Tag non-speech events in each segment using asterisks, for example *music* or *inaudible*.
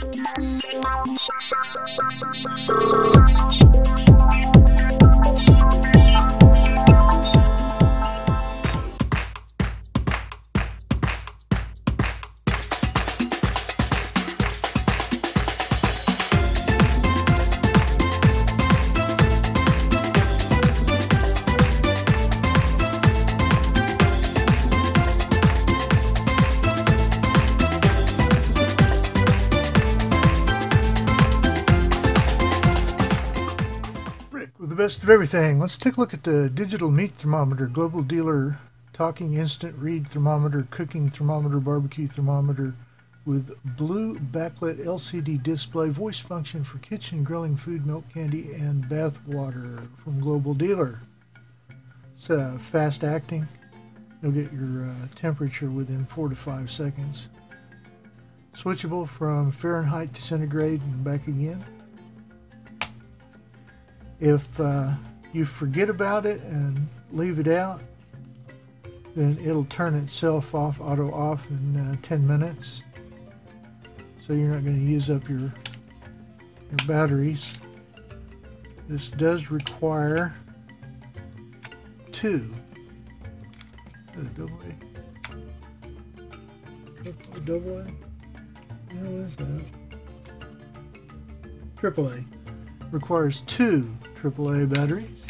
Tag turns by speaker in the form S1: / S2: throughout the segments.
S1: Thank you. Best of everything. Let's take a look at the digital meat thermometer, global dealer talking instant read thermometer, cooking thermometer, barbecue thermometer with blue backlit LCD display, voice function for kitchen, grilling food, milk, candy, and bath water from Global Dealer. It's uh, fast acting. You'll get your uh, temperature within four to five seconds. Switchable from Fahrenheit to centigrade and back again. If uh, you forget about it and leave it out, then it'll turn itself off, auto off in uh, 10 minutes. So you're not going to use up your, your batteries. This does require two. Double A? Double A? what is that? Triple A. Requires two AAA batteries.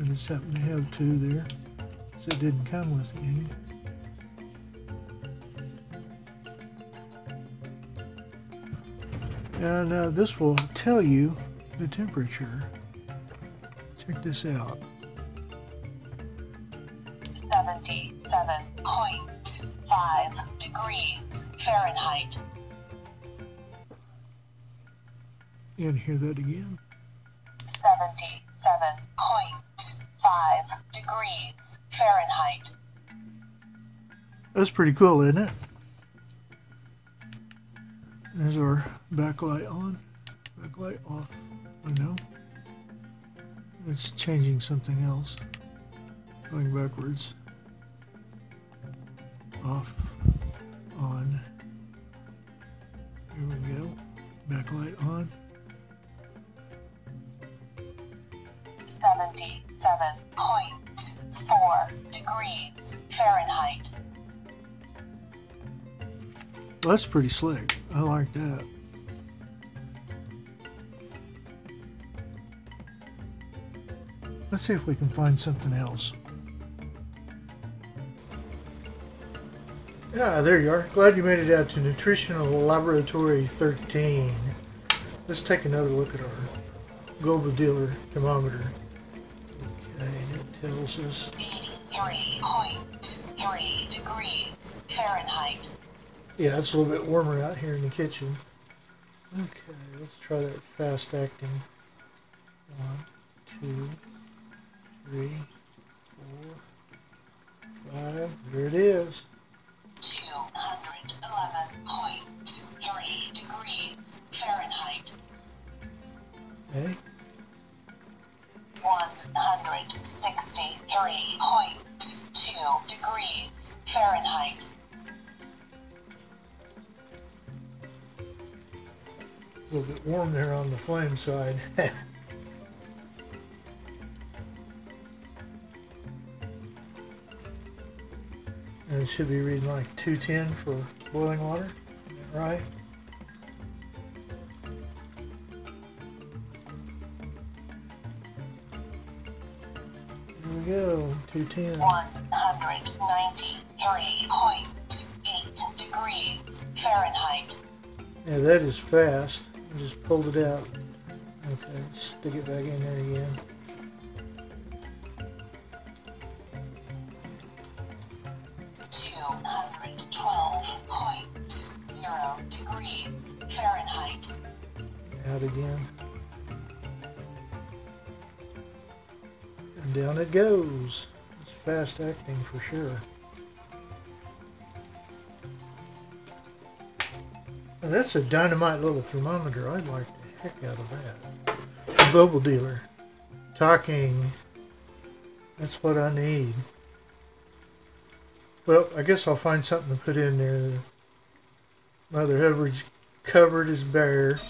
S1: I just happen to have two there. So it didn't come with any. And uh, this will tell you the temperature. Check this out.
S2: 77.5 degrees Fahrenheit.
S1: And hear that again.
S2: 77.5 degrees Fahrenheit.
S1: That's pretty cool, isn't it? There's our backlight on, backlight off. I know. It's changing something else. Going backwards. Off, on. Here we go. Backlight on.
S2: 77.4 degrees Fahrenheit.
S1: That's pretty slick. I like that. Let's see if we can find something else. Yeah, there you are. Glad you made it out to Nutritional Laboratory 13. Let's take another look at our global dealer thermometer. Tells us
S2: 83.3 degrees Fahrenheit.
S1: Yeah, it's a little bit warmer out here in the kitchen. Okay, let's try that fast acting. One, two, three, four, five. There it is.
S2: Degrees Fahrenheit.
S1: A little bit warm there on the flame side. *laughs* and it should be reading like 210 for boiling water. Right? Here we go, 210.
S2: 193.8 degrees Fahrenheit.
S1: Yeah, that is fast. I just pulled it out. Okay, stick it back in there again.
S2: Two hundred twelve point zero degrees Fahrenheit.
S1: Out again. And down it goes. Fast acting for sure. Now that's a dynamite little thermometer. I'd like the heck out of that. A global dealer. Talking. That's what I need. Well, I guess I'll find something to put in there. Mother Hubbard's covered is bare.